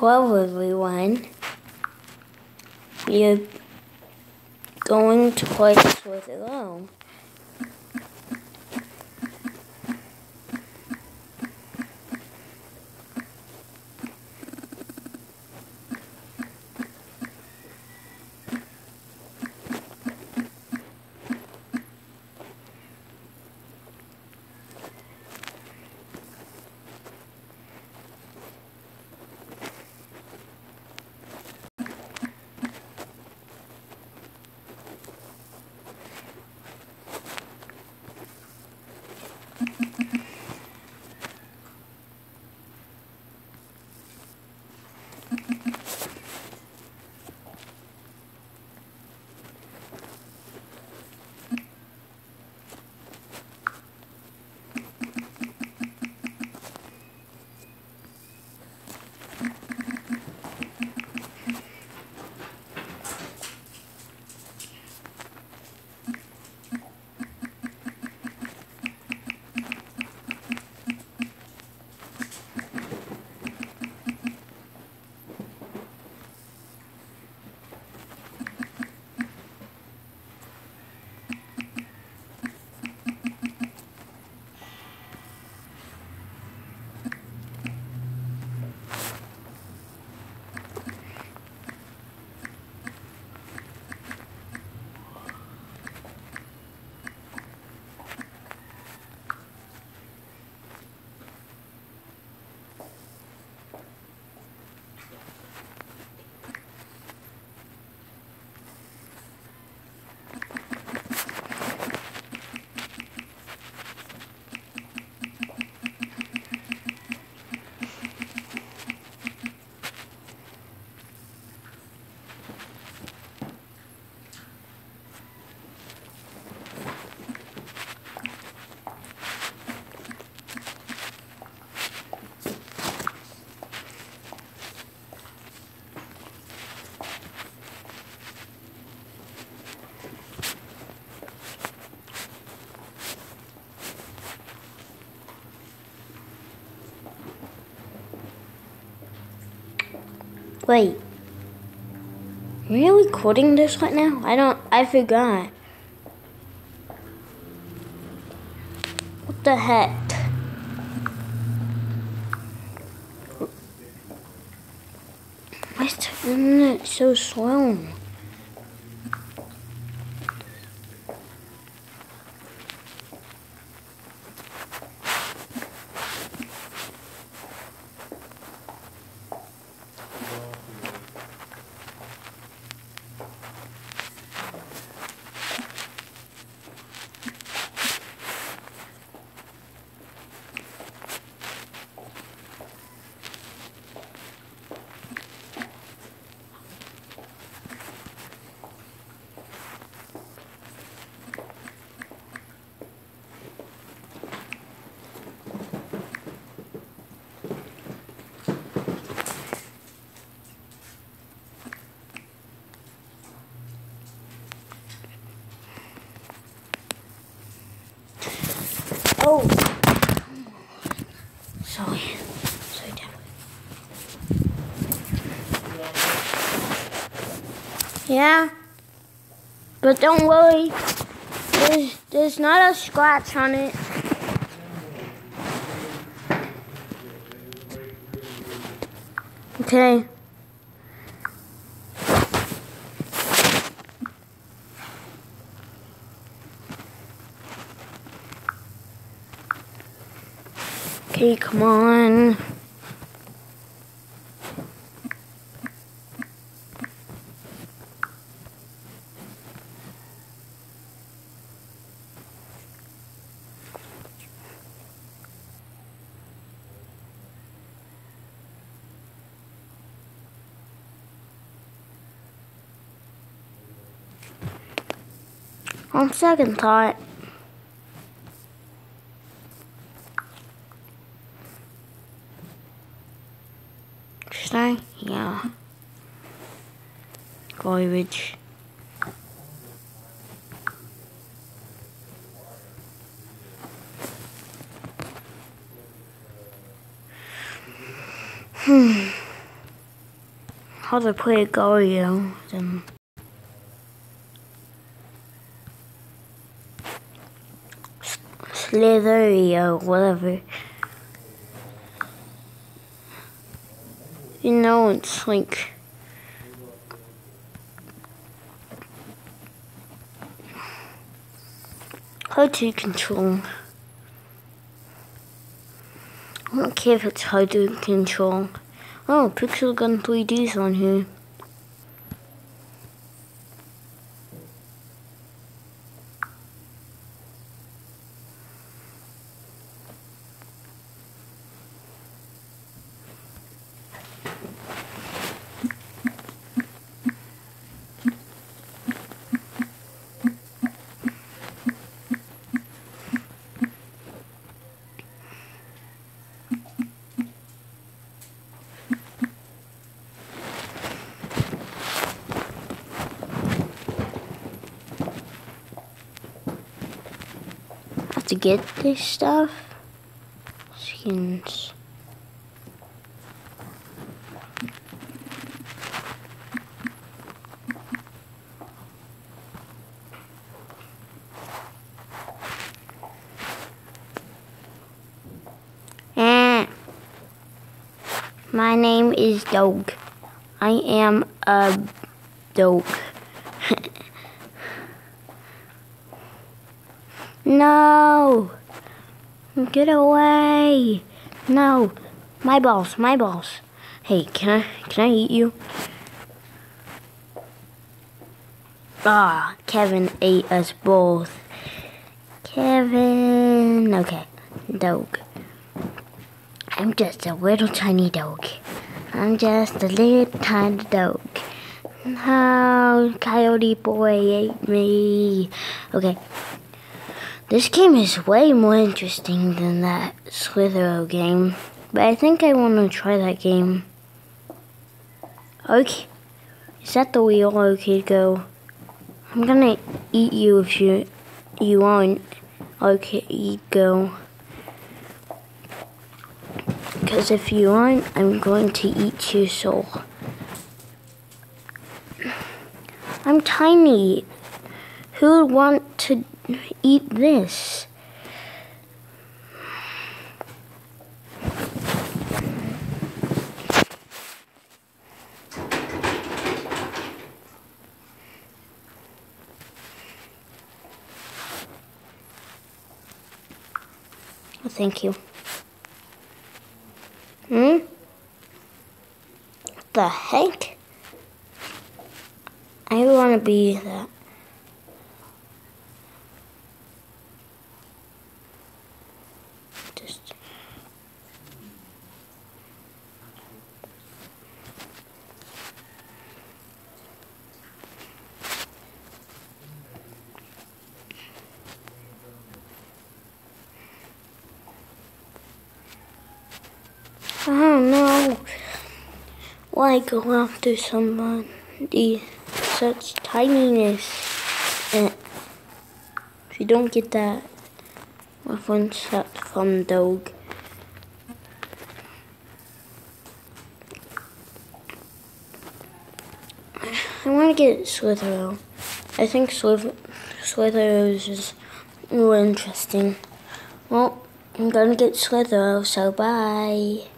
Hello everyone. We are going to play this with alone. Wait. Are you recording this right now? I don't, I forgot. What the heck? Why is internet so slow? Oh. Sorry. Sorry, Dad. Yeah. But don't worry. There's, there's not a scratch on it. Okay. Okay, come on. On second thought, should I? Yeah. Garbage. Hmm. how to play Gario, then Slither.io or whatever. You know, it's like hard to control. I don't care if it's hard to control. Oh, Pixel Gun 3D's on here. to get this stuff. Skins. Eh. My name is Dog. I am a dog. No! Get away! No! My balls, my balls. Hey, can I, can I eat you? Ah, Kevin ate us both. Kevin, okay, dog. I'm just a little tiny dog. I'm just a little tiny dog. No, Coyote Boy ate me. Okay, this game is way more interesting than that Slither.io game, but I think I want to try that game. Okay, is that the wheel? Okay, to go. I'm gonna eat you if you you want. Okay, go. Because if you aren't, I'm going to eat your soul. I'm tiny. Who would want to eat this. thank you. Hmm? The heck? I want to be that. Oh know Why go after somebody such tininess? If you don't get that, my one shot from dog. I want to get Slither.io. I think Slither.io is more interesting. Well, I'm gonna get Slither.io, so bye.